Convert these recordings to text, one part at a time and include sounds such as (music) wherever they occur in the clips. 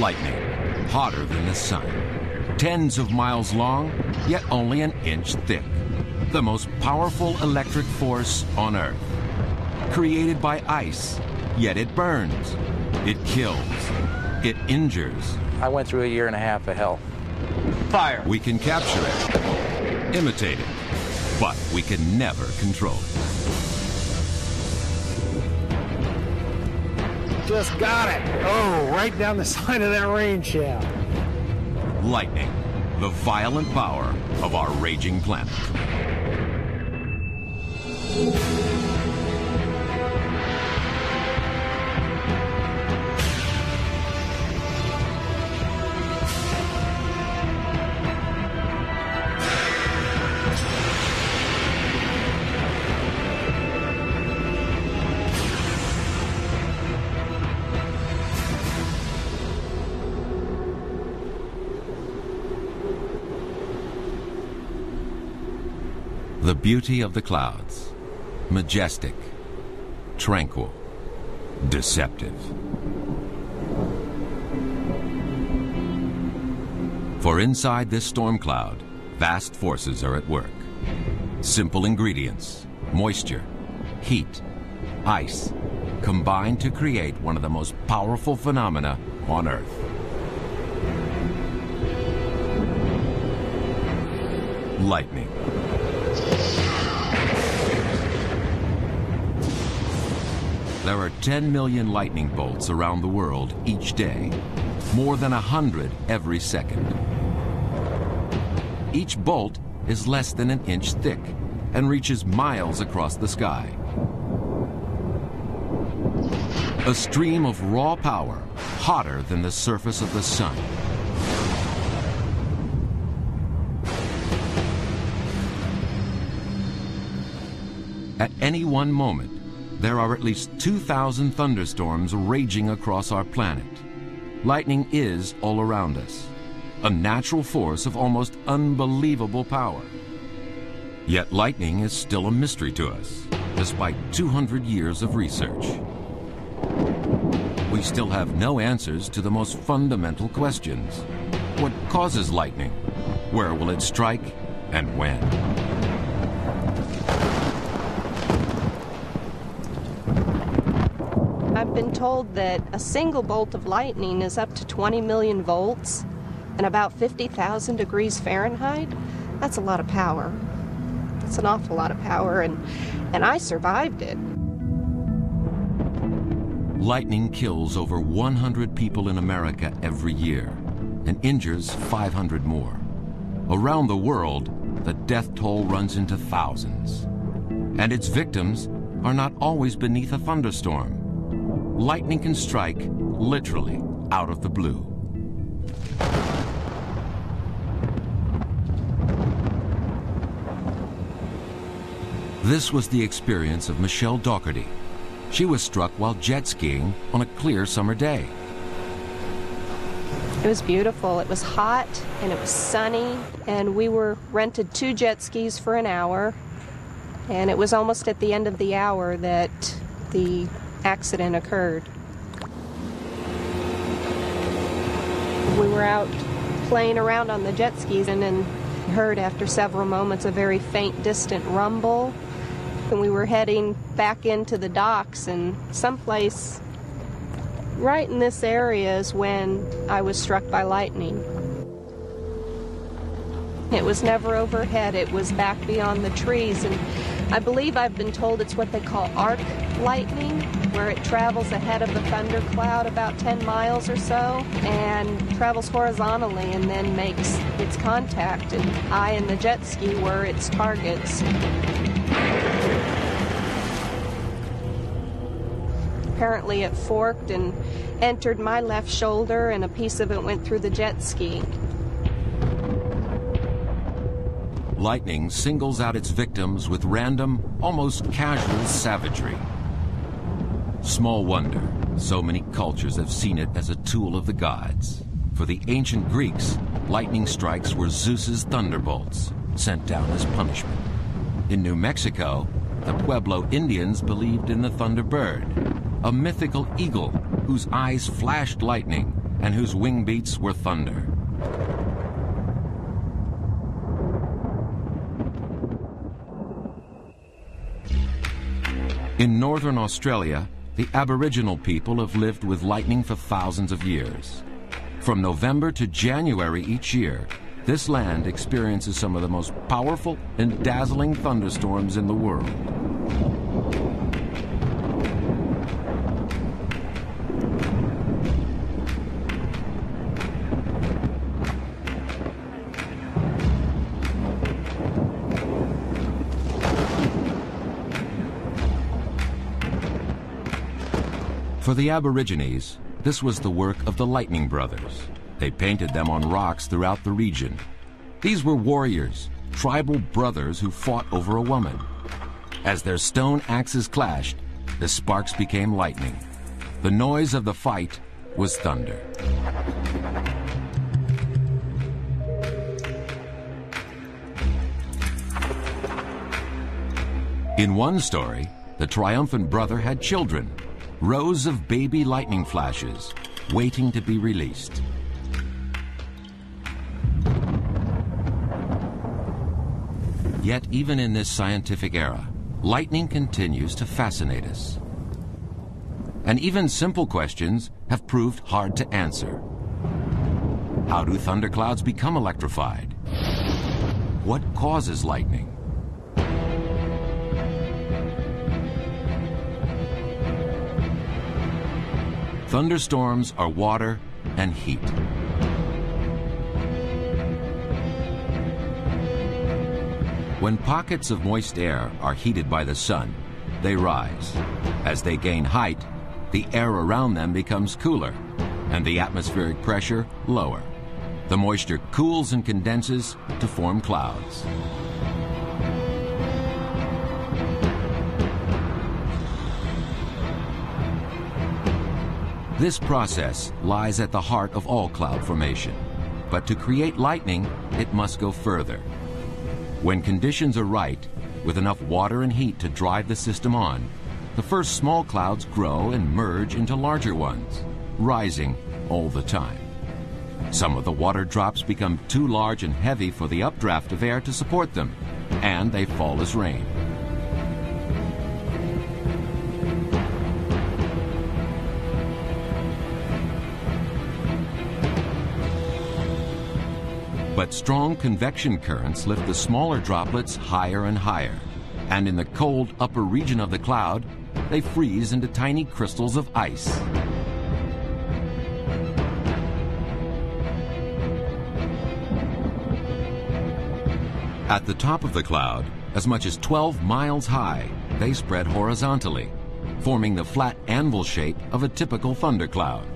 Lightning, hotter than the sun. Tens of miles long, yet only an inch thick. The most powerful electric force on Earth. Created by ice, yet it burns. It kills. It injures. I went through a year and a half of hell. Fire. We can capture it, imitate it, but we can never control it. Just got it. Oh, right down the (laughs) side of that rain shaft. Lightning, the violent power of our raging planet. Beauty of the clouds. Majestic, tranquil, deceptive. For inside this storm cloud, vast forces are at work. Simple ingredients, moisture, heat, ice, combine to create one of the most powerful phenomena on Earth. Lightning. There are 10 million lightning bolts around the world each day, more than 100 every second. Each bolt is less than an inch thick and reaches miles across the sky. A stream of raw power, hotter than the surface of the sun. Any one moment, there are at least 2,000 thunderstorms raging across our planet. Lightning is all around us, a natural force of almost unbelievable power. Yet lightning is still a mystery to us, despite 200 years of research. We still have no answers to the most fundamental questions. What causes lightning? Where will it strike? And when? I've been told that a single bolt of lightning is up to 20 million volts and about 50,000 degrees Fahrenheit. That's a lot of power. That's an awful lot of power, and, and I survived it. Lightning kills over 100 people in America every year and injures 500 more. Around the world, the death toll runs into thousands. And its victims are not always beneath a thunderstorm. Lightning can strike literally out of the blue. This was the experience of Michelle Dougherty. She was struck while jet skiing on a clear summer day. It was beautiful. It was hot and it was sunny, and we were rented two jet skis for an hour. And it was almost at the end of the hour that the accident occurred. We were out playing around on the jet skis and then heard after several moments a very faint, distant rumble. And we were heading back into the docks, and someplace right in this area is when I was struck by lightning. It was never overhead, it was back beyond the trees, and I believe I've been told it's what they call arc lightning, where it travels ahead of the thundercloud about 10 miles or so and travels horizontally and then makes its contact. And I and the jet ski were its targets. Apparently, it forked and entered my left shoulder, and a piece of it went through the jet ski. Lightning singles out its victims with random, almost casual savagery. Small wonder so many cultures have seen it as a tool of the gods. For the ancient Greeks, lightning strikes were Zeus's thunderbolts, sent down as punishment. In New Mexico, the Pueblo Indians believed in the thunderbird, a mythical eagle whose eyes flashed lightning and whose wing beats were thunder. In northern Australia, the Aboriginal people have lived with lightning for thousands of years. From November to January each year, this land experiences some of the most powerful and dazzling thunderstorms in the world. For the Aborigines, this was the work of the Lightning Brothers. They painted them on rocks throughout the region. These were warriors, tribal brothers who fought over a woman. As their stone axes clashed, the sparks became lightning. The noise of the fight was thunder. In one story, the triumphant brother had children, rows of baby lightning flashes, waiting to be released. Yet even in this scientific era, lightning continues to fascinate us. And even simple questions have proved hard to answer. How do thunderclouds become electrified? What causes lightning? Thunderstorms are water and heat. When pockets of moist air are heated by the sun, they rise. As they gain height, the air around them becomes cooler and the atmospheric pressure lower. The moisture cools and condenses to form clouds. This process lies at the heart of all cloud formation. But to create lightning, it must go further. When conditions are right, with enough water and heat to drive the system on, the first small clouds grow and merge into larger ones, rising all the time. Some of the water drops become too large and heavy for the updraft of air to support them, and they fall as rain. But strong convection currents lift the smaller droplets higher and higher. And in the cold upper region of the cloud, they freeze into tiny crystals of ice. At the top of the cloud, as much as 12 miles high, they spread horizontally, forming the flat anvil shape of a typical thundercloud.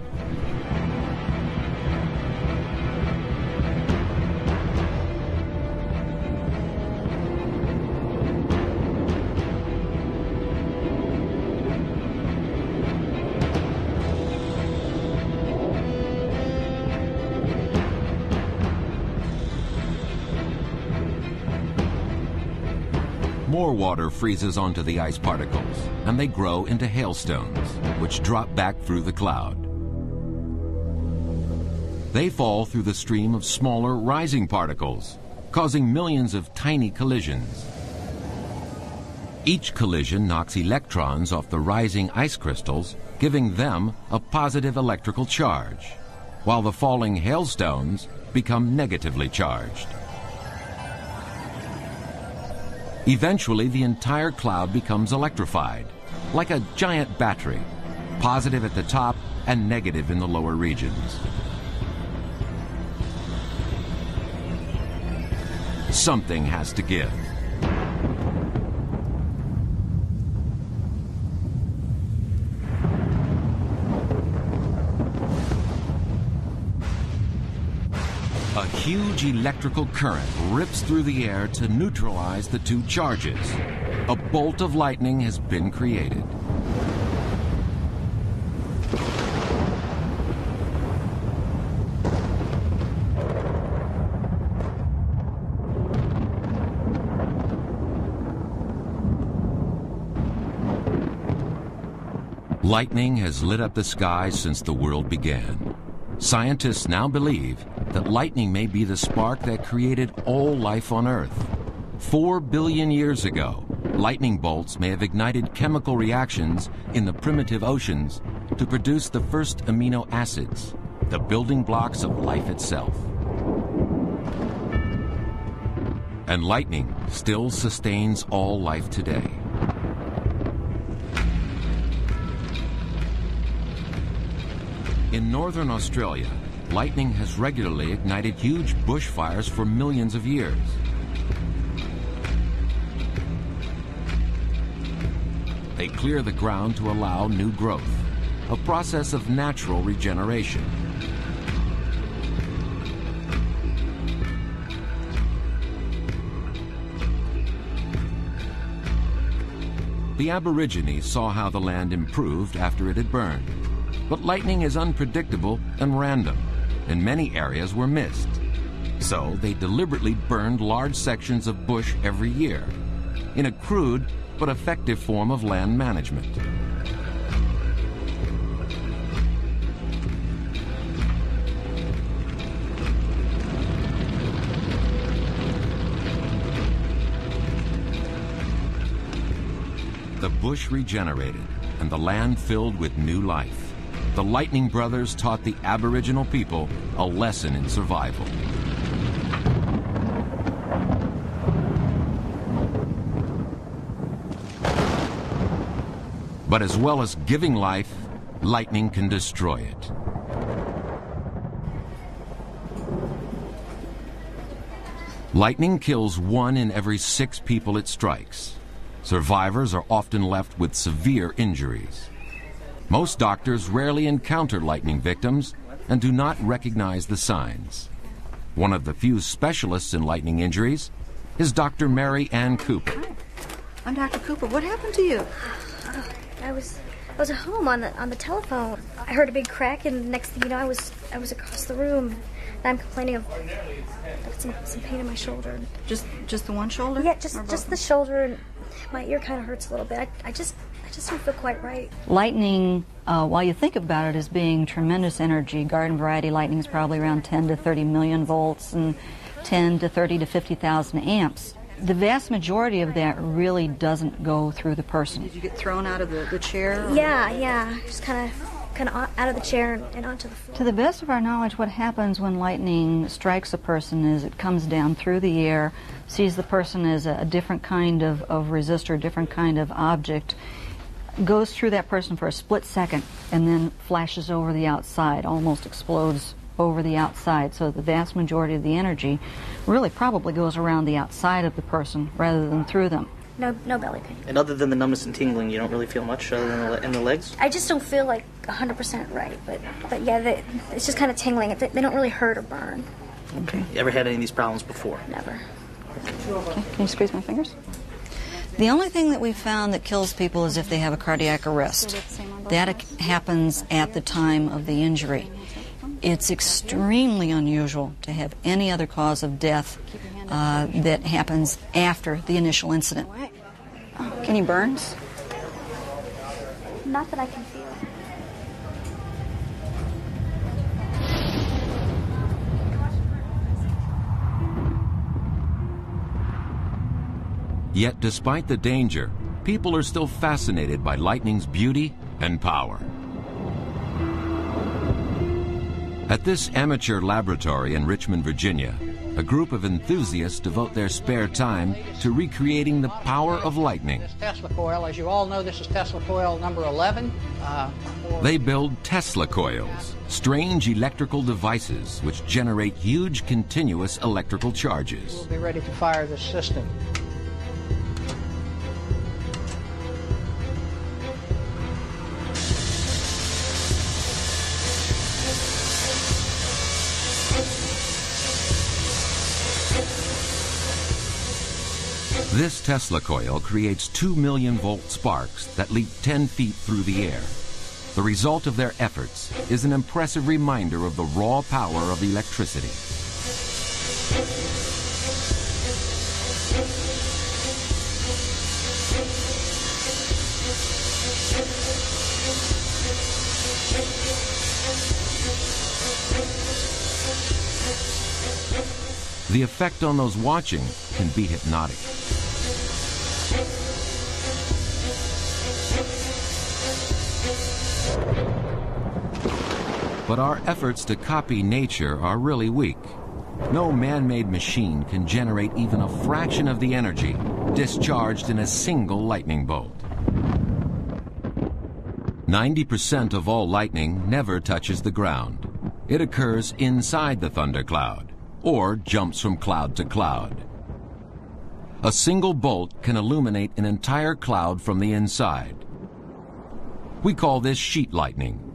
Water freezes onto the ice particles, and they grow into hailstones, which drop back through the cloud. They fall through the stream of smaller rising particles, causing millions of tiny collisions. Each collision knocks electrons off the rising ice crystals, giving them a positive electrical charge, while the falling hailstones become negatively charged. Eventually, the entire cloud becomes electrified, like a giant battery, positive at the top and negative in the lower regions. Something has to give. A huge electrical current rips through the air to neutralize the two charges. A bolt of lightning has been created. Lightning has lit up the skies since the world began. Scientists now believe that lightning may be the spark that created all life on Earth. Four billion years ago, lightning bolts may have ignited chemical reactions in the primitive oceans to produce the first amino acids, the building blocks of life itself. And lightning still sustains all life today. In northern Australia, lightning has regularly ignited huge bushfires for millions of years. They clear the ground to allow new growth, a process of natural regeneration. The Aborigines saw how the land improved after it had burned. But lightning is unpredictable and random, and many areas were missed. So they deliberately burned large sections of bush every year, in a crude but effective form of land management. The bush regenerated and the land filled with new life the Lightning Brothers taught the Aboriginal people a lesson in survival. But as well as giving life, lightning can destroy it. Lightning kills one in every six people it strikes. Survivors are often left with severe injuries. Most doctors rarely encounter lightning victims and do not recognize the signs. One of the few specialists in lightning injuries is Dr. Mary Ann Cooper. Hi. I'm Dr. Cooper. What happened to you? Oh, I was I was at home on the on the telephone. I heard a big crack, and next thing you know, I was I was across the room. And I'm complaining of some, some pain in my shoulder. Just just the one shoulder? Yeah, just just the shoulder, and my ear kind of hurts a little bit. I, I just I just don't feel quite right. Lightning, uh, while you think about it as being tremendous energy, garden variety lightning is probably around 10 to 30 million volts and 10 to 30 to 50,000 amps. The vast majority of that really doesn't go through the person. Did you get thrown out of the, the chair? Yeah, yeah. Just kind of kind of out of the chair and onto the floor. To the best of our knowledge, what happens when lightning strikes a person is it comes down through the air, sees the person as a, a different kind of, of resistor, different kind of object, goes through that person for a split second and then flashes over the outside, almost explodes over the outside. So the vast majority of the energy really probably goes around the outside of the person rather than through them. No, no belly pain. And other than the numbness and tingling, you don't really feel much other than the, in the legs. I just don't feel like 100% right, but but yeah, they, it's just kind of tingling. They, they don't really hurt or burn. Okay. You ever had any of these problems before? Never. Okay. Can you squeeze my fingers? The only thing that we found that kills people is if they have a cardiac arrest. That happens at the time of the injury. It's extremely unusual to have any other cause of death uh, that happens after the initial incident. Any burns? Not that I can Yet despite the danger, people are still fascinated by lightning's beauty and power. At this amateur laboratory in Richmond, Virginia, a group of enthusiasts devote their spare time to recreating the power of lightning. This Tesla coil, as you all know, this is Tesla coil number 11. Uh, they build Tesla coils, strange electrical devices which generate huge continuous electrical charges. We'll be ready to fire this system. This Tesla coil creates 2 million volt sparks that leap 10 feet through the air. The result of their efforts is an impressive reminder of the raw power of electricity. The effect on those watching can be hypnotic. But our efforts to copy nature are really weak. No man-made machine can generate even a fraction of the energy discharged in a single lightning bolt. 90% of all lightning never touches the ground. It occurs inside the thundercloud, or jumps from cloud to cloud. A single bolt can illuminate an entire cloud from the inside. We call this sheet lightning.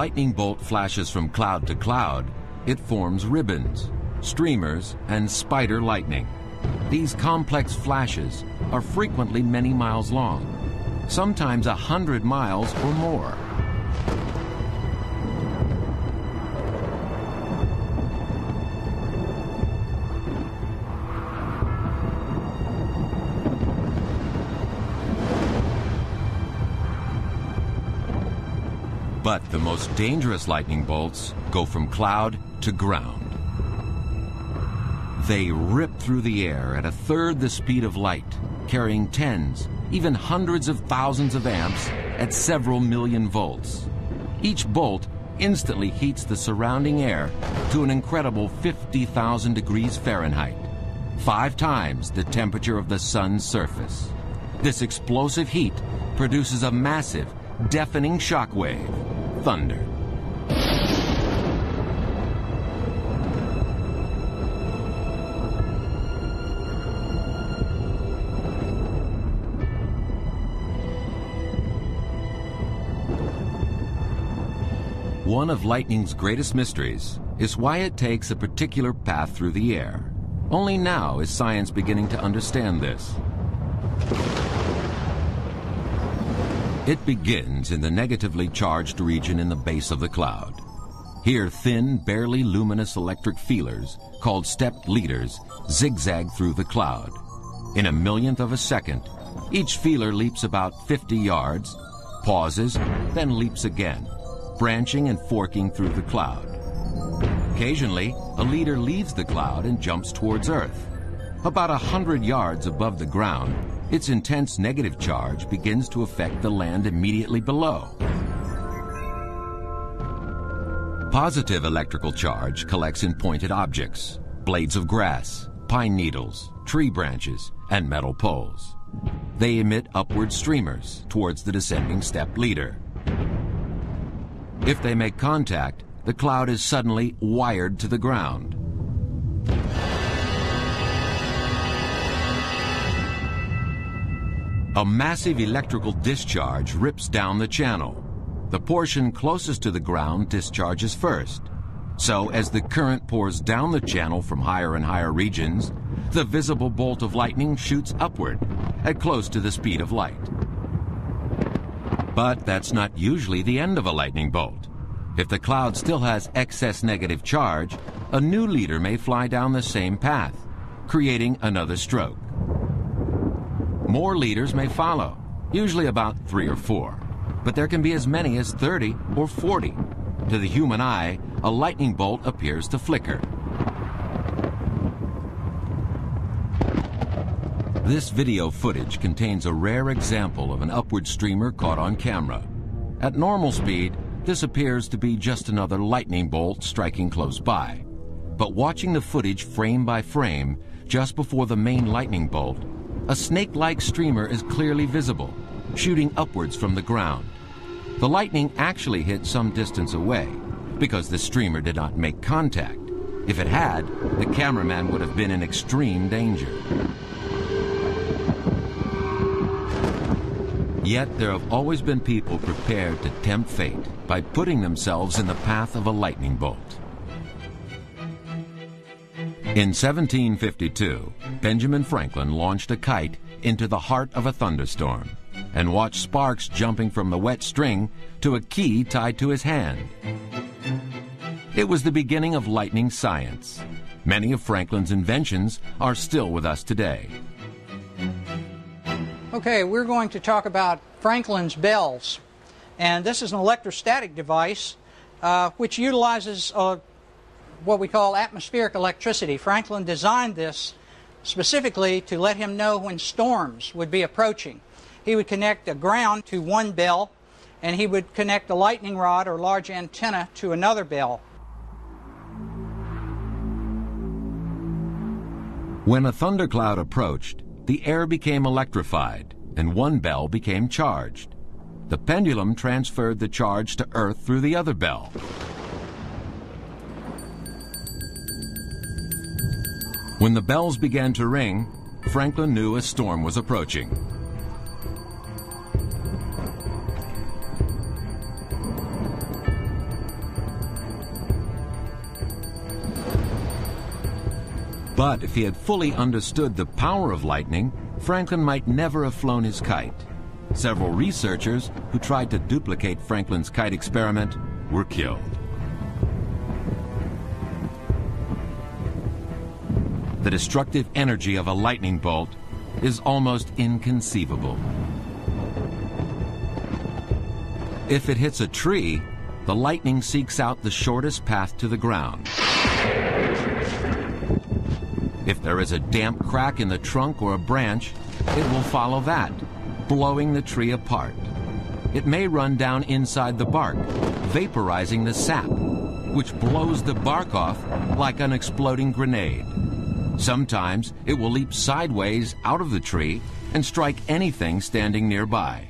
Lightning bolt flashes from cloud to cloud, it forms ribbons, streamers, and spider lightning. These complex flashes are frequently many miles long, sometimes a hundred miles or more. But the most dangerous lightning bolts go from cloud to ground. They rip through the air at a third the speed of light, carrying tens, even hundreds of thousands of amps at several million volts. Each bolt instantly heats the surrounding air to an incredible 50,000 degrees Fahrenheit, five times the temperature of the sun's surface. This explosive heat produces a massive, deafening shockwave, thunder. One of lightning's greatest mysteries is why it takes a particular path through the air. Only now is science beginning to understand this. It begins in the negatively charged region in the base of the cloud. Here, thin, barely luminous electric feelers, called stepped leaders, zigzag through the cloud. In a millionth of a second, each feeler leaps about 50 yards, pauses, then leaps again, branching and forking through the cloud. Occasionally, a leader leaves the cloud and jumps towards Earth. About a hundred yards above the ground, its intense negative charge begins to affect the land immediately below. Positive electrical charge collects in pointed objects, blades of grass, pine needles, tree branches, and metal poles. They emit upward streamers towards the descending step leader. If they make contact, the cloud is suddenly wired to the ground. A massive electrical discharge rips down the channel. The portion closest to the ground discharges first. So as the current pours down the channel from higher and higher regions, the visible bolt of lightning shoots upward at close to the speed of light. But that's not usually the end of a lightning bolt. If the cloud still has excess negative charge, a new leader may fly down the same path, creating another stroke. More leaders may follow, usually about three or four, but there can be as many as 30 or 40. To the human eye, a lightning bolt appears to flicker. This video footage contains a rare example of an upward streamer caught on camera. At normal speed, this appears to be just another lightning bolt striking close by. But watching the footage frame by frame, just before the main lightning bolt, a snake-like streamer is clearly visible, shooting upwards from the ground. The lightning actually hit some distance away, because the streamer did not make contact. If it had, the cameraman would have been in extreme danger. Yet there have always been people prepared to tempt fate by putting themselves in the path of a lightning bolt. In 1752, Benjamin Franklin launched a kite into the heart of a thunderstorm and watched sparks jumping from the wet string to a key tied to his hand. It was the beginning of lightning science. Many of Franklin's inventions are still with us today. Okay, we're going to talk about Franklin's bells. And this is an electrostatic device uh, which utilizes uh, what we call atmospheric electricity. Franklin designed this specifically to let him know when storms would be approaching. He would connect a ground to one bell, and he would connect a lightning rod or large antenna to another bell. When a thundercloud approached, the air became electrified and one bell became charged. The pendulum transferred the charge to Earth through the other bell. When the bells began to ring, Franklin knew a storm was approaching. But if he had fully understood the power of lightning, Franklin might never have flown his kite. Several researchers who tried to duplicate Franklin's kite experiment were killed. The destructive energy of a lightning bolt is almost inconceivable. If it hits a tree, the lightning seeks out the shortest path to the ground. If there is a damp crack in the trunk or a branch, it will follow that, blowing the tree apart. It may run down inside the bark, vaporizing the sap, which blows the bark off like an exploding grenade. Sometimes it will leap sideways out of the tree and strike anything standing nearby.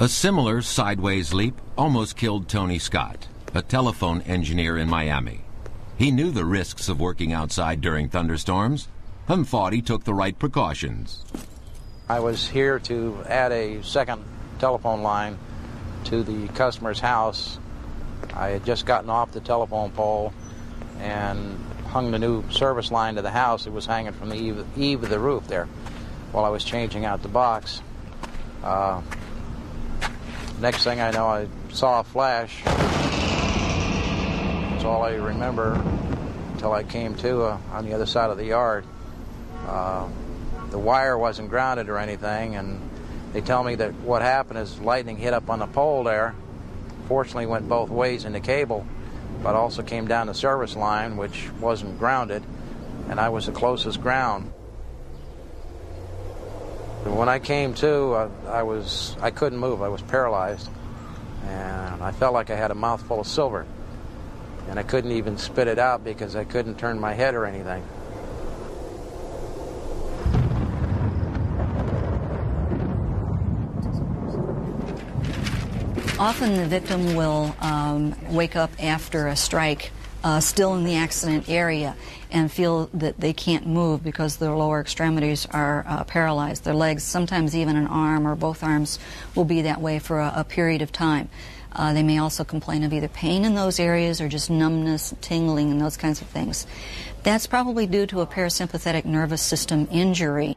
A similar sideways leap almost killed Tony Scott, a telephone engineer in Miami. He knew the risks of working outside during thunderstorms and thought he took the right precautions. I was here to add a second telephone line to the customer's house. I had just gotten off the telephone pole and hung the new service line to the house. It was hanging from the eave, of the roof there while I was changing out the box. Uh, next thing I know, I saw a flash. That's all I remember until I came to uh, on the other side of the yard. Uh, the wire wasn't grounded or anything, and they tell me that what happened is lightning hit up on the pole there. Fortunately, went both ways in the cable, but also came down the service line, which wasn't grounded, and I was the closest ground. When I came to, I, I was I couldn't move. I was paralyzed, and I felt like I had a mouthful of silver, and I couldn't even spit it out because I couldn't turn my head or anything. Often the victim will um, wake up after a strike uh, still in the accident area and feel that they can't move because their lower extremities are uh, paralyzed. Their legs, sometimes even an arm or both arms, will be that way for a, a period of time. Uh, they may also complain of either pain in those areas or just numbness, tingling, and those kinds of things. That's probably due to a parasympathetic nervous system injury.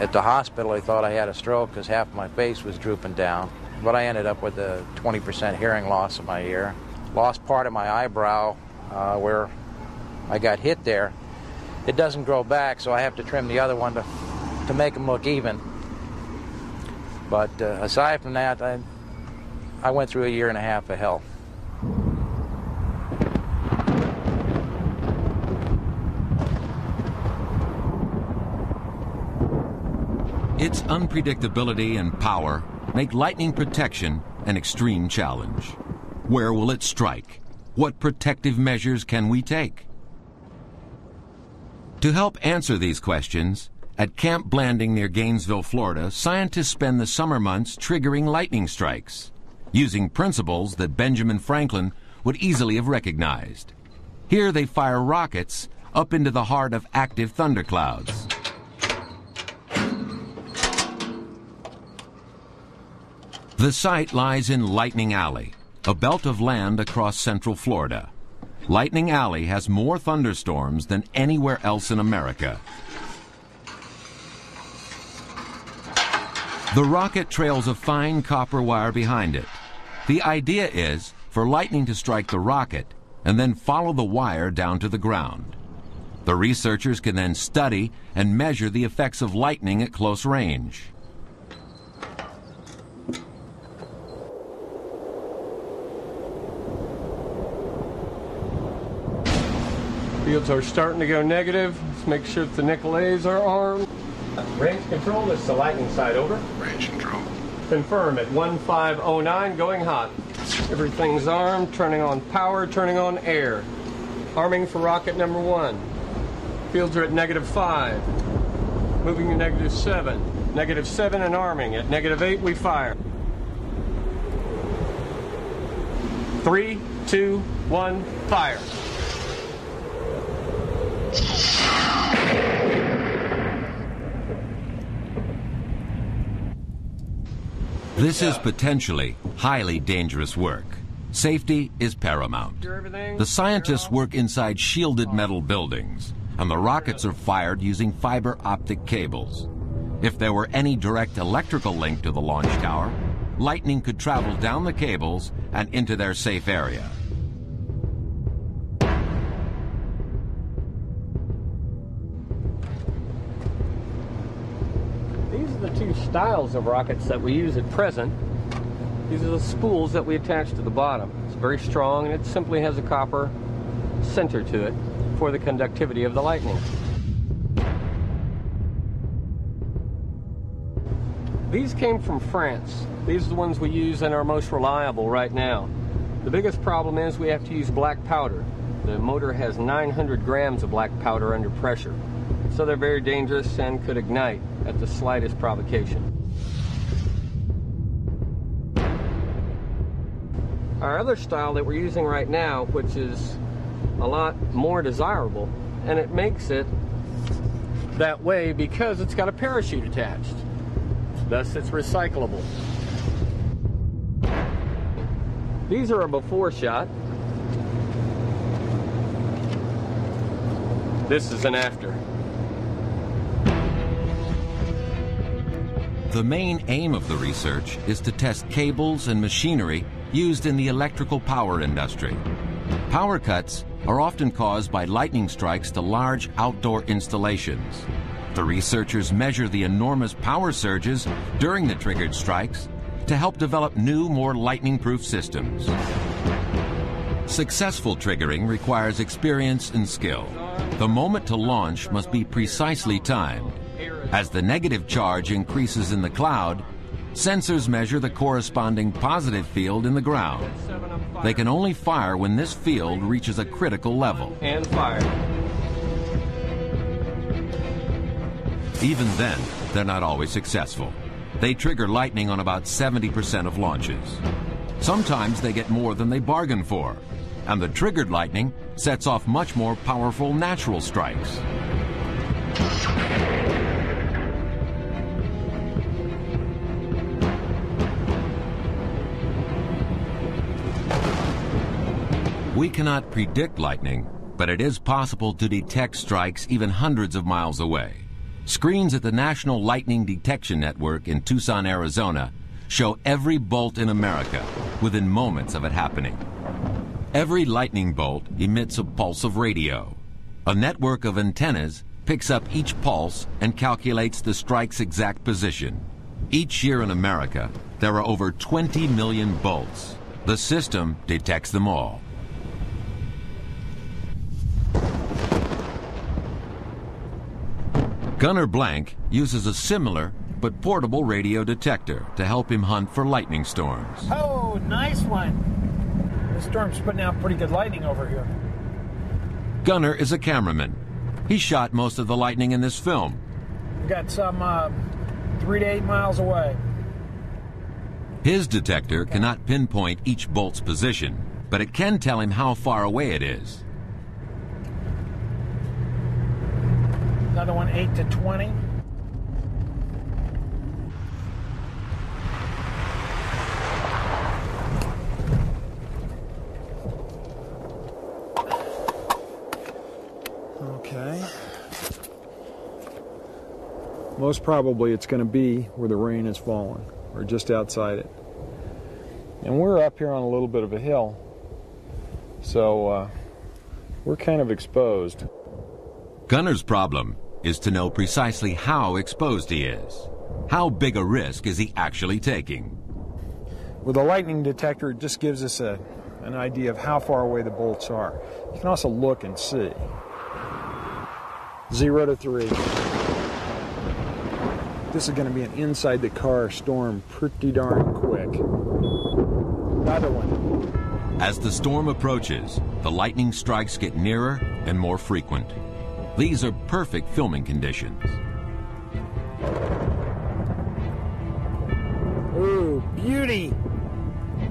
At the hospital, they thought I had a stroke because half my face was drooping down. But I ended up with a 20% hearing loss in my ear. Lost part of my eyebrow uh, where I got hit there. It doesn't grow back, so I have to trim the other one to, to make them look even. But uh, aside from that, I, I went through a year and a half of hell. Its unpredictability and power make lightning protection an extreme challenge. Where will it strike? What protective measures can we take? To help answer these questions, at Camp Blanding near Gainesville, Florida, scientists spend the summer months triggering lightning strikes, using principles that Benjamin Franklin would easily have recognized. Here they fire rockets up into the heart of active thunderclouds. The site lies in Lightning Alley, a belt of land across central Florida. Lightning Alley has more thunderstorms than anywhere else in America. The rocket trails a fine copper wire behind it. The idea is for lightning to strike the rocket and then follow the wire down to the ground. The researchers can then study and measure the effects of lightning at close range. Fields are starting to go negative. Let's make sure that the Nicolay's are armed. Range control, this is the lightning side, over. Range control. Confirm at 1509, going hot. Everything's armed, turning on power, turning on air. Arming for rocket number one. Fields are at negative five. Moving to negative seven. Negative seven and arming. At negative eight, we fire. Three, two, one, fire. This is potentially highly dangerous work. Safety is paramount. The scientists work inside shielded metal buildings, and the rockets are fired using fiber optic cables. If there were any direct electrical link to the launch tower, lightning could travel down the cables and into their safe area. Styles of rockets that we use at present. These are the spools that we attach to the bottom. It's very strong and it simply has a copper center to it for the conductivity of the lightning. These came from France. These are the ones we use and are most reliable right now. The biggest problem is we have to use black powder. The motor has 900 grams of black powder under pressure, so they're very dangerous and could ignite at the slightest provocation. Our other style that we're using right now, which is a lot more desirable, and it makes it that way because it's got a parachute attached. Thus, it's recyclable. These are a before shot. This is an after. The main aim of the research is to test cables and machinery used in the electrical power industry. Power cuts are often caused by lightning strikes to large outdoor installations. The researchers measure the enormous power surges during the triggered strikes to help develop new, more lightning-proof systems. Successful triggering requires experience and skill. The moment to launch must be precisely timed. As the negative charge increases in the cloud, sensors measure the corresponding positive field in the ground. They can only fire when this field reaches a critical level. And fire. Even then, they're not always successful. They trigger lightning on about 70% of launches. Sometimes they get more than they bargain for, and the triggered lightning sets off much more powerful natural strikes. We cannot predict lightning, but it is possible to detect strikes even hundreds of miles away. Screens at the National Lightning Detection Network in Tucson, Arizona show every bolt in America within moments of it happening. Every lightning bolt emits a pulse of radio. A network of antennas picks up each pulse and calculates the strike's exact position. Each year in America, there are over 20 million bolts. The system detects them all. Gunner Blank uses a similar but portable radio detector to help him hunt for lightning storms. Oh, nice one. The storm's putting out pretty good lightning over here. Gunner is a cameraman. He shot most of the lightning in this film. We got some uh, three to eight miles away. His detector cannot pinpoint each bolt's position, but it can tell him how far away it is. Another one 8 to 20. Okay. Most probably it's going to be where the rain is falling or just outside it. And we're up here on a little bit of a hill, so uh, we're kind of exposed. Gunner's problem is to know precisely how exposed he is. How big a risk is he actually taking? With a lightning detector, it just gives us a, an idea of how far away the bolts are. You can also look and see. Zero to three. This is going to be an inside the car storm pretty darn quick. Another one. As the storm approaches, the lightning strikes get nearer and more frequent. These are perfect filming conditions. Ooh, beauty!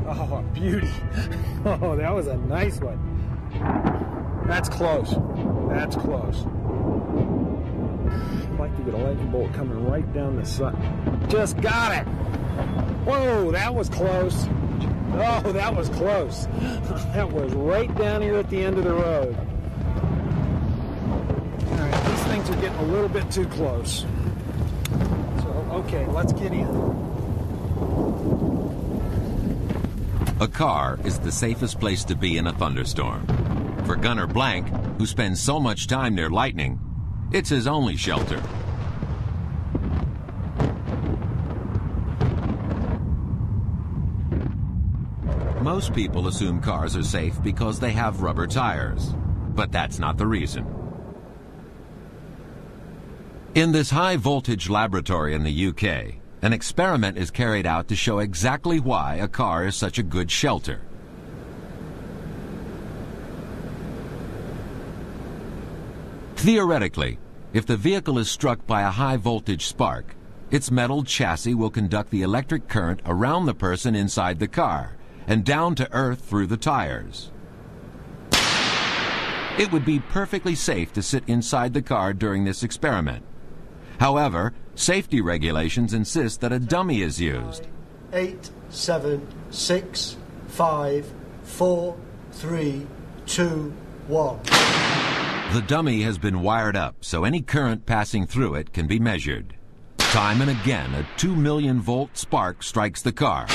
Oh, beauty. (laughs) Oh, that was a nice one. That's close. That's close. I'd like to get a lightning bolt coming right down the side. Just got it! Whoa, that was close. Oh, that was close. (laughs) that was right down here at the end of the road. Are getting a little bit too close. So, okay, let's get in. A car is the safest place to be in a thunderstorm. For Gunner Blank, who spends so much time near lightning, it's his only shelter. Most people assume cars are safe because they have rubber tires, but that's not the reason. In this high voltage laboratory in the UK, an experiment is carried out to show exactly why a car is such a good shelter. Theoretically, if the vehicle is struck by a high voltage spark, its metal chassis will conduct the electric current around the person inside the car and down to earth through the tires. It would be perfectly safe to sit inside the car during this experiment. However, safety regulations insist that a dummy is used. Eight, seven, six, five, four, three, two, one. The dummy has been wired up so any current passing through it can be measured. Time and again, a 2 million volt spark strikes the car,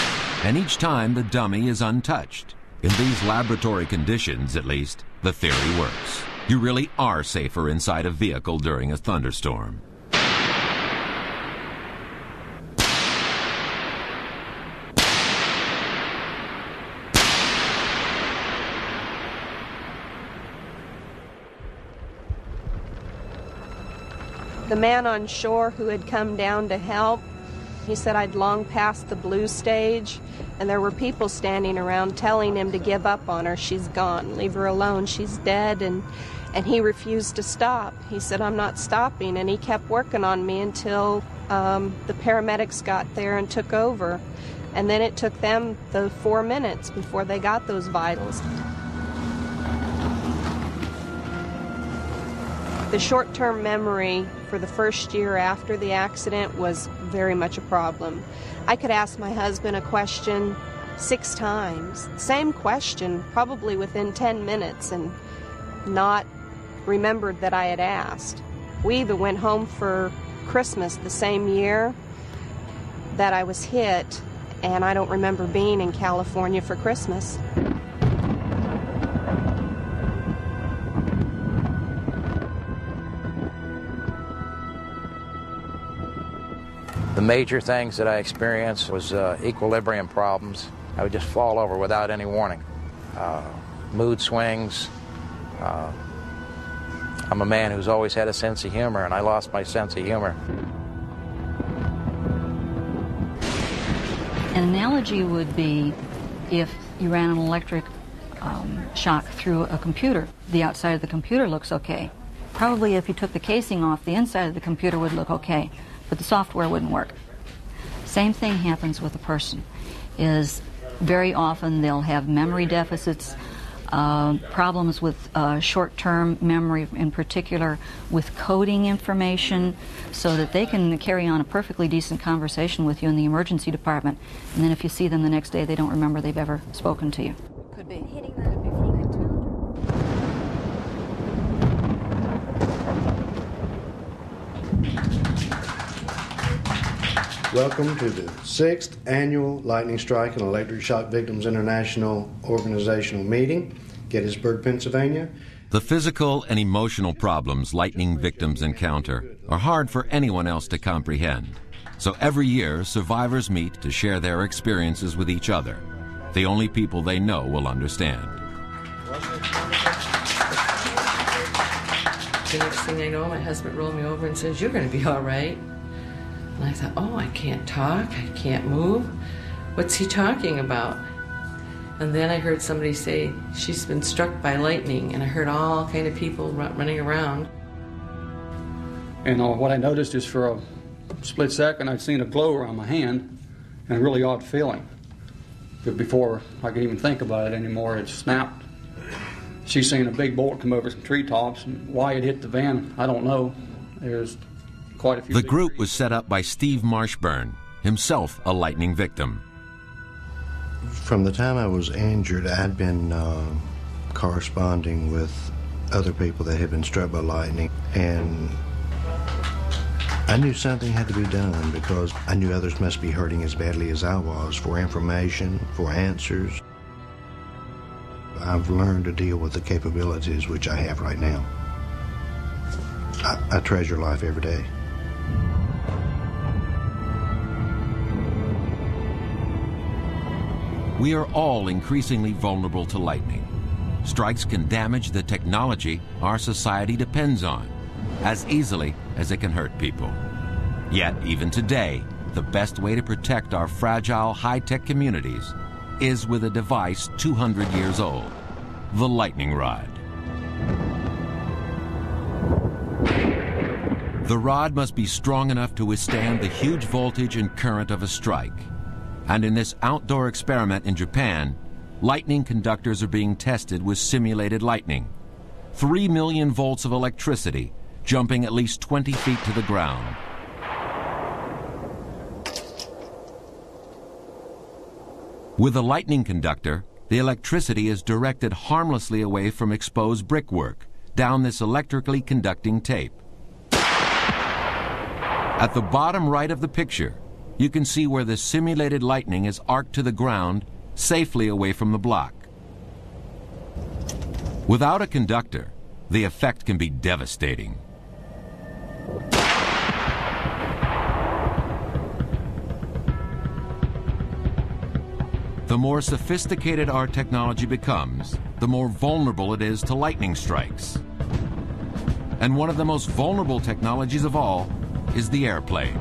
and each time the dummy is untouched. In these laboratory conditions, at least, the theory works. You really are safer inside a vehicle during a thunderstorm. The man on shore who had come down to help, he said I'd long passed the blue stage, and there were people standing around telling him to give up on her. She's gone. Leave her alone. She's dead. And, and he refused to stop. He said, I'm not stopping. And he kept working on me until um, the paramedics got there and took over. And then it took them the four minutes before they got those vitals. The short term memory for the first year after the accident was very much a problem. I could ask my husband a question six times, same question, probably within 10 minutes, and not remembered that I had asked. We even went home for Christmas the same year that I was hit, and I don't remember being in California for Christmas. The major things that I experienced was uh, equilibrium problems. I would just fall over without any warning. Uh, mood swings. Uh, I'm a man who's always had a sense of humor, and I lost my sense of humor. An analogy would be if you ran an electric um, shock through a computer. The outside of the computer looks okay. Probably if you took the casing off, the inside of the computer would look okay, but the software wouldn't work. Same thing happens with a person. Is very often they'll have memory deficits, uh, problems with uh, short-term memory, in particular with coding information, so that they can carry on a perfectly decent conversation with you in the emergency department, and then if you see them the next day, they don't remember they've ever spoken to you. Could be. Welcome to the sixth annual Lightning Strike and Electric Shock Victims International organizational meeting, Gettysburg, Pennsylvania. The physical and emotional problems lightning victims encounter are hard for anyone else to comprehend. So every year, survivors meet to share their experiences with each other, the only people they know will understand. The next thing I know, my husband rolled me over and says, You're going to be all right. And I thought, oh, I can't talk, I can't move. What's he talking about? And then I heard somebody say, she's been struck by lightning, and I heard all kind of people running around. And uh, what I noticed is for a split second, I'd seen a glow around my hand, and a really odd feeling. But before I could even think about it anymore, it snapped. She's seen a big bolt come over some treetops, and why it hit the van, I don't know. There's quite a few. The group was set up by Steve Marshburn, himself a lightning victim. From the time I was injured, I'd been uh, corresponding with other people that had been struck by lightning, and I knew something had to be done because I knew others must be hurting as badly as I was for information, for answers. I've learned to deal with the capabilities which I have right now. I, I treasure life every day. We are all increasingly vulnerable to lightning. Strikes can damage the technology our society depends on as easily as it can hurt people. Yet, even today, the best way to protect our fragile high-tech communities is with a device 200 years old, the lightning rod. The rod must be strong enough to withstand the huge voltage and current of a strike. And in this outdoor experiment in Japan, lightning conductors are being tested with simulated lightning. Three million volts of electricity jumping at least 20 feet to the ground. With a lightning conductor, the electricity is directed harmlessly away from exposed brickwork down this electrically conducting tape. At the bottom right of the picture, you can see where the simulated lightning is arced to the ground safely away from the block. Without a conductor, the effect can be devastating. The more sophisticated our technology becomes, the more vulnerable it is to lightning strikes. And one of the most vulnerable technologies of all is the airplane.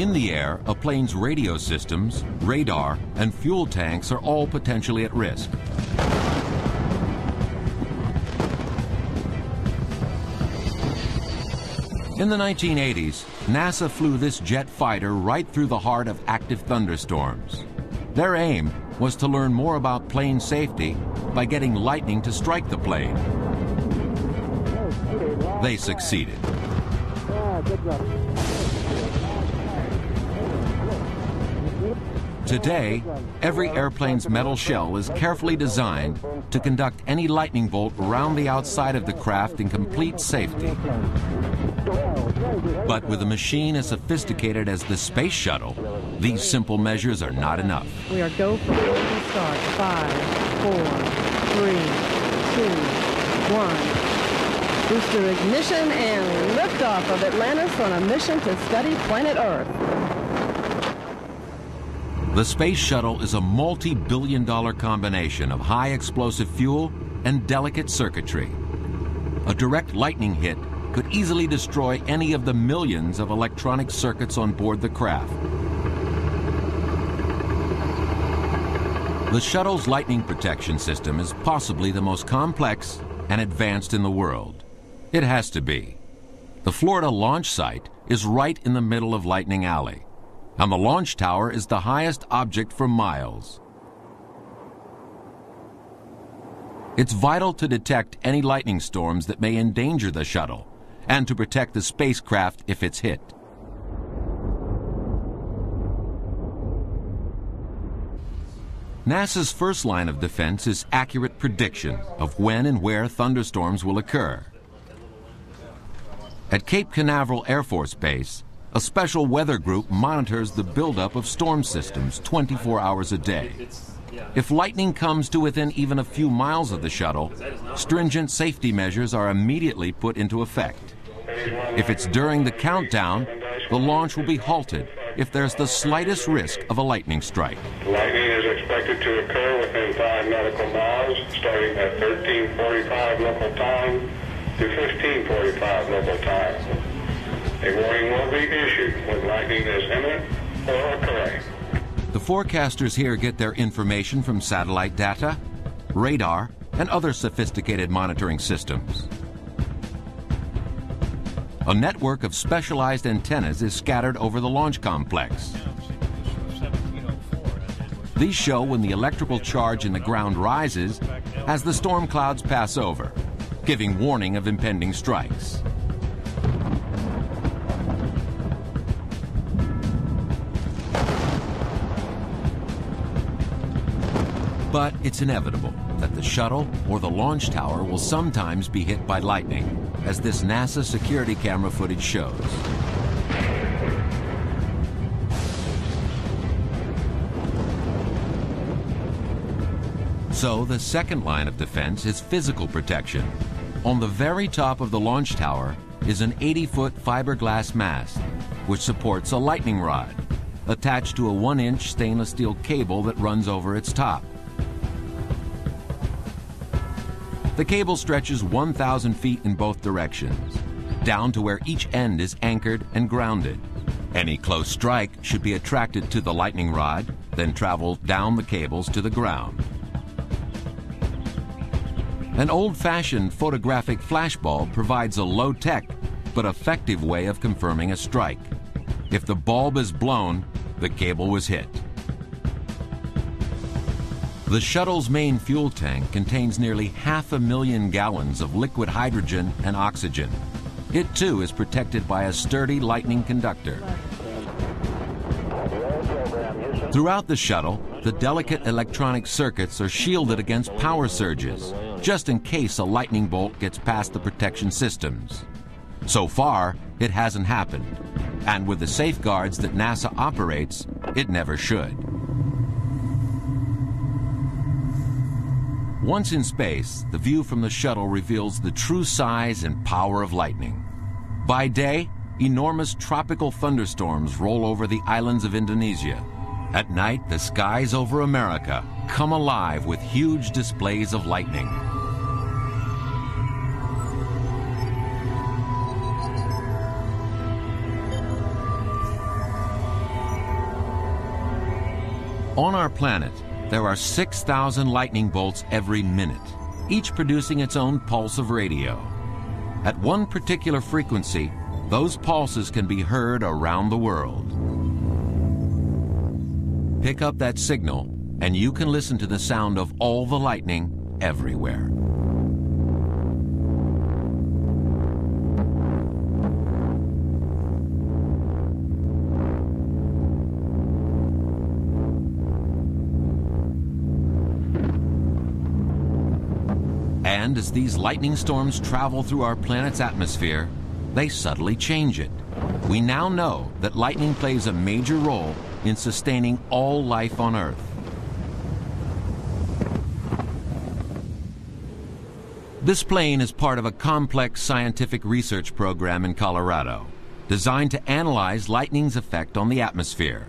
In the air, a plane's radio systems, radar, and fuel tanks are all potentially at risk. In the 1980s, NASA flew this jet fighter right through the heart of active thunderstorms. Their aim was to learn more about plane safety by getting lightning to strike the plane. They succeeded. Ah, Today, every airplane's metal shell is carefully designed to conduct any lightning bolt around the outside of the craft in complete safety. But with a machine as sophisticated as the Space Shuttle, these simple measures are not enough. We are go for start. Five, four, three, two, one. Booster ignition and liftoff of Atlantis on a mission to study planet Earth. The Space Shuttle is a multi-billion dollar combination of high explosive fuel and delicate circuitry. A direct lightning hit could easily destroy any of the millions of electronic circuits on board the craft. The shuttle's lightning protection system is possibly the most complex and advanced in the world. It has to be. The Florida launch site is right in the middle of Lightning Alley, and the launch tower is the highest object for miles. It's vital to detect any lightning storms that may endanger the shuttle and to protect the spacecraft if it's hit. NASA's first line of defense is accurate prediction of when and where thunderstorms will occur. At Cape Canaveral Air Force Base, A special weather group monitors the buildup of storm systems 24 hours a day. If lightning comes to within even a few miles of the shuttle, stringent safety measures are immediately put into effect. If it's during the countdown, the launch will be halted if there's the slightest risk of a lightning strike. Lightning is expected to occur within 5 nautical miles, starting at 1345 local time to 1545 local time. A warning will be issued when lightning is imminent or occurring. The forecasters here get their information from satellite data, radar, and other sophisticated monitoring systems. A network of specialized antennas is scattered over the launch complex. These show when the electrical charge in the ground rises as the storm clouds pass over, giving warning of impending strikes. But it's inevitable that the shuttle or the launch tower will sometimes be hit by lightning, as this NASA security camera footage shows. So the second line of defense is physical protection. On the very top of the launch tower is an 80-foot fiberglass mast, which supports a lightning rod, attached to a one-inch stainless steel cable that runs over its top. The cable stretches 1,000 feet in both directions, down to where each end is anchored and grounded. Any close strike should be attracted to the lightning rod, then travel down the cables to the ground. An old-fashioned photographic flashbulb provides a low-tech but effective way of confirming a strike. If the bulb is blown, the cable was hit. The shuttle's main fuel tank contains nearly half a million gallons of liquid hydrogen and oxygen. It too is protected by a sturdy lightning conductor. Throughout the shuttle, the delicate electronic circuits are shielded against power surges, just in case a lightning bolt gets past the protection systems. So far, it hasn't happened, and with the safeguards that NASA operates, it never should. Once in space, the view from the shuttle reveals the true size and power of lightning. By day, enormous tropical thunderstorms roll over the islands of Indonesia. At night, the skies over America come alive with huge displays of lightning. On our planet, there are 6,000 lightning bolts every minute, each producing its own pulse of radio. At one particular frequency, those pulses can be heard around the world. Pick up that signal, and you can listen to the sound of all the lightning everywhere. And as these lightning storms travel through our planet's atmosphere, they subtly change it. We now know that lightning plays a major role in sustaining all life on Earth. This plane is part of a complex scientific research program in Colorado, designed to analyze lightning's effect on the atmosphere.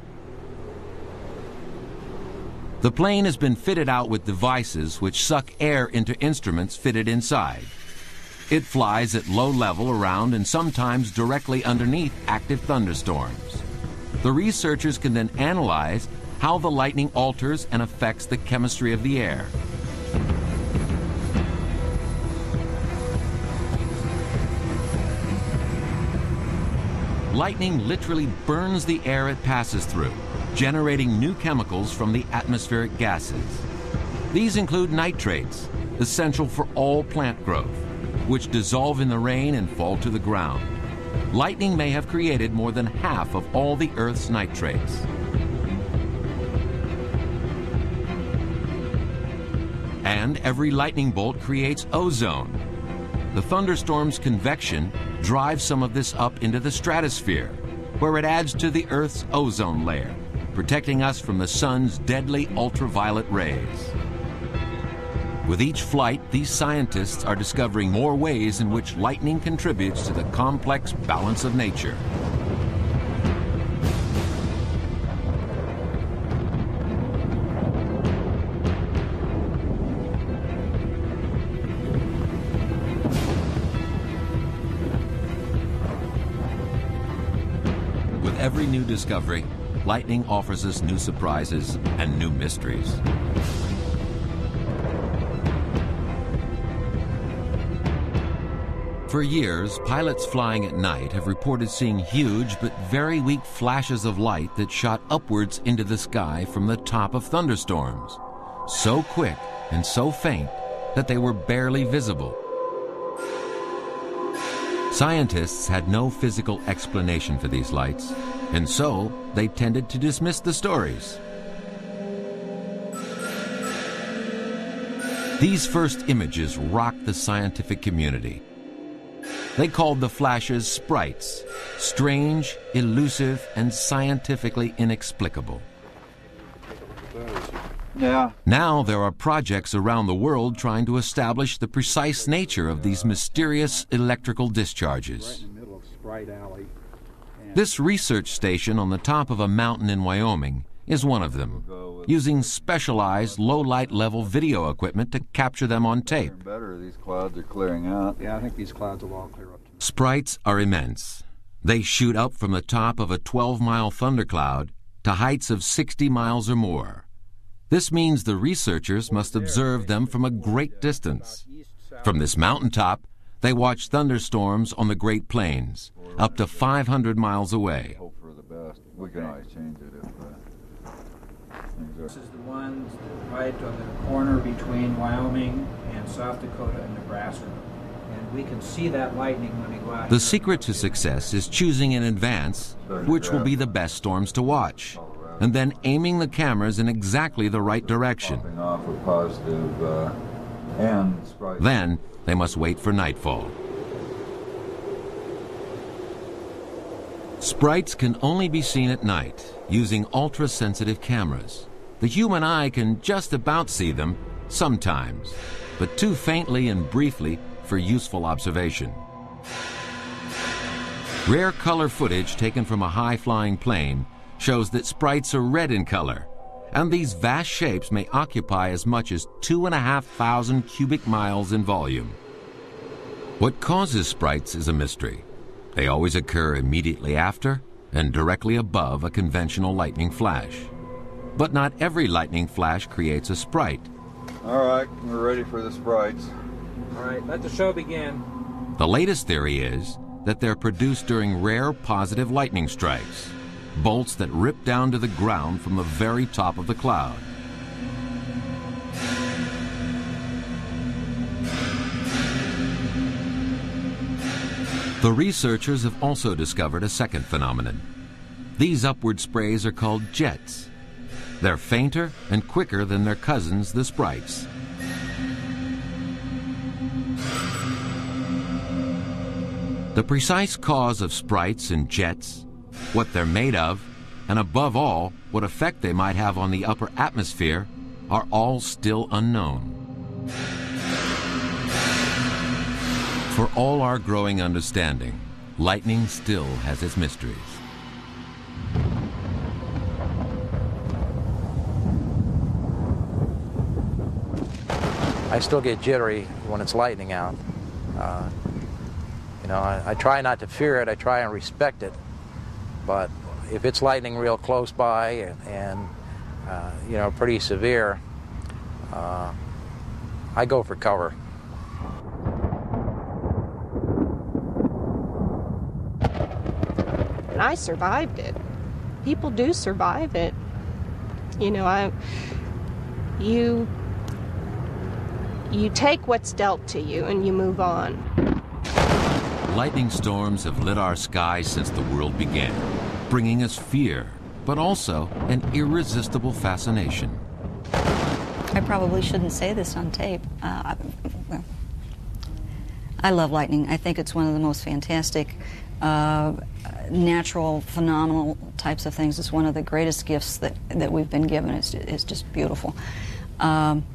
The plane has been fitted out with devices which suck air into instruments fitted inside. It flies at low level around and sometimes directly underneath active thunderstorms. The researchers can then analyze how the lightning alters and affects the chemistry of the air. Lightning literally burns the air it passes through, generating new chemicals from the atmospheric gases. These include nitrates, essential for all plant growth, which dissolve in the rain and fall to the ground. Lightning may have created more than half of all the Earth's nitrates. And every lightning bolt creates ozone. The thunderstorm's convection drives some of this up into the stratosphere. where it adds to the Earth's ozone layer, protecting us from the sun's deadly ultraviolet rays. With each flight, these scientists are discovering more ways in which lightning contributes to the complex balance of nature. With every new discovery, lightning offers us new surprises and new mysteries. For years, pilots flying at night have reported seeing huge but very weak flashes of light that shot upwards into the sky from the top of thunderstorms. So quick and so faint that they were barely visible. Scientists had no physical explanation for these lights, and so they tended to dismiss the stories. These first images rocked the scientific community. They called the flashes sprites, strange, elusive, and scientifically inexplicable. Yeah. Now there are projects around the world trying to establish the precise nature of these mysterious electrical discharges. This research station on the top of a mountain in Wyoming is one of them, using specialized low light level video equipment to capture them on tape. Better, these clouds are clearing out. Yeah, I think these clouds will all clear up. Sprites are immense. They shoot up from the top of a 12 mile thundercloud to heights of 60 miles or more. This means the researchers must observe them from a great distance. From this mountaintop, they watch thunderstorms on the Great Plains, up to 500 miles away. Hope for the best. We can always change it if uh, things are. This is the one right on the corner between Wyoming and South Dakota and Nebraska. And we can see that lightning when we go out. The secret to success is choosing in advance which will be the best storms to watch, and then aiming the cameras in exactly the right direction. Off positive uh, and. Then they must wait for nightfall. Sprites can only be seen at night using ultra sensitive cameras. The human eye can just about see them sometimes, but too faintly and briefly for useful observation. Rare color footage taken from a high flying plane shows that sprites are red in color, and these vast shapes may occupy as much as 2,500 cubic miles in volume. What causes sprites is a mystery. They always occur immediately after and directly above a conventional lightning flash. But not every lightning flash creates a sprite. All right, we're ready for the sprites. All right, let the show begin. The latest theory is that they're produced during rare positive lightning strikes, bolts that rip down to the ground from the very top of the cloud. The researchers have also discovered a second phenomenon. These upward sprays are called jets. They're fainter and quicker than their cousins, the sprites. The precise cause of sprites and jets, what they're made of, and above all, what effect they might have on the upper atmosphere, are all still unknown. For all our growing understanding, lightning still has its mysteries. I still get jittery when it's lightning out. Uh, you know, I, I try not to fear it. I try and respect it. But if it's lightning real close by and, and uh, you know, pretty severe, uh, I go for cover. And I survived it. People do survive it. You know, I you you take what's dealt to you and you move on. Lightning storms have lit our skies since the world began, bringing us fear, but also an irresistible fascination. I probably shouldn't say this on tape. Uh, well, I love lightning. I think it's one of the most fantastic uh, natural, phenomenal types of things. It's one of the greatest gifts that, that we've been given. It's, it's just beautiful. Um,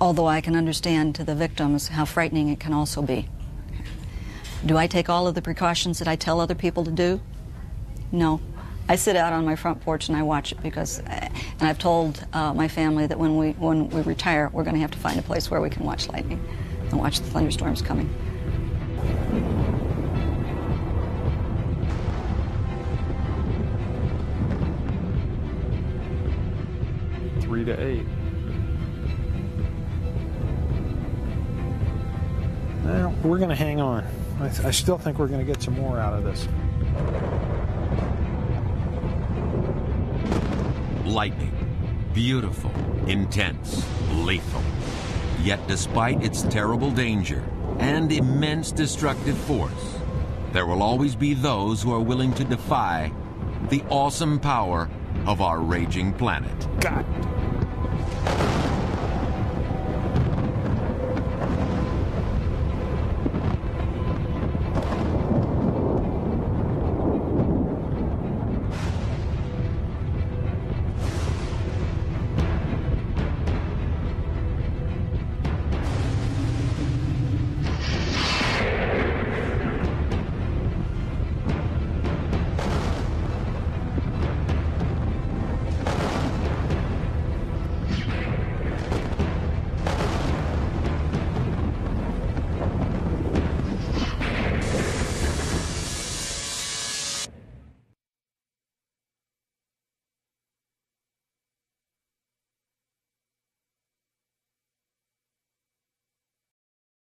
although I can understand to the victims how frightening it can also be. Do I take all of the precautions that I tell other people to do? No. I sit out on my front porch and I watch it because, and I've told uh, my family that when we when we retire, we're going to have to find a place where we can watch lightning and watch the thunderstorms coming. To eight. Well, we're going to hang on. I, th- I still think we're going to get some more out of this. Lightning. Beautiful, intense, lethal. Yet despite its terrible danger and immense destructive force, there will always be those who are willing to defy the awesome power of our raging planet. God